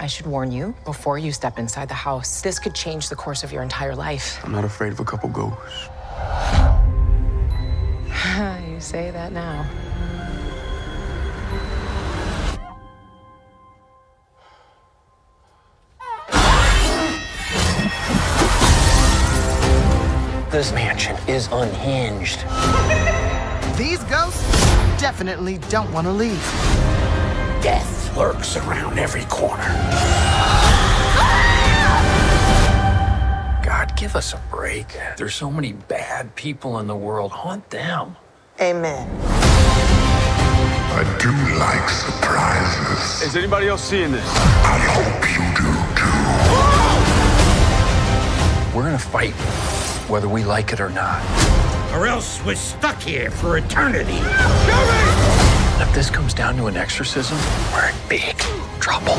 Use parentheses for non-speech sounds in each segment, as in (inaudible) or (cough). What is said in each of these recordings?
I should warn you before you step inside the house. This could change the course of your entire life. I'm not afraid of a couple ghosts. (laughs) you say that now. This mansion is unhinged. These ghosts definitely don't want to leave. Death lurks around every corner. God, give us a break. There's so many bad people in the world. Haunt them. Amen. I do like surprises. Is anybody else seeing this? I hope you do too. We're gonna fight, whether we like it or not. Or else we're stuck here for eternity. If this comes down to an exorcism, we're in big trouble.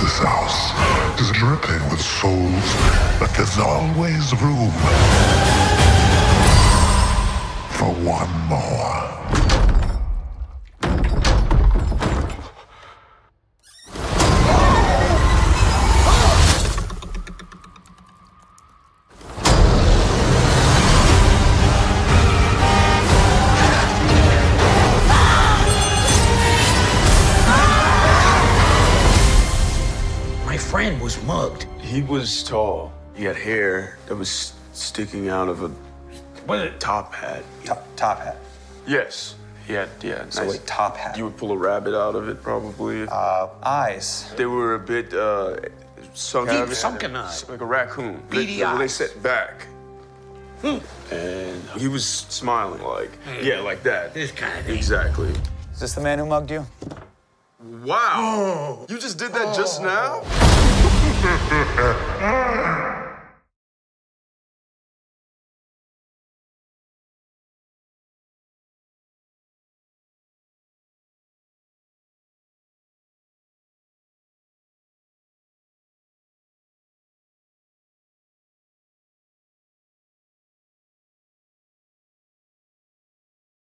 This house is dripping with souls, but there's always room for one more. Friend was mugged. He was tall. He had hair that was sticking out of a What? top hat. Top, top hat. Yes. He had, yeah. So nice. a top hat. You would pull a rabbit out of it, probably. Uh, eyes. they were a bit uh, sunken. Deep sunken eyes. Like a raccoon. Beady they, they set back. Hmm. And he was smiling like, yeah, like that. This kind of thing. Exactly. Is this the man who mugged you? Wow. Oh. You just did that just now? (laughs)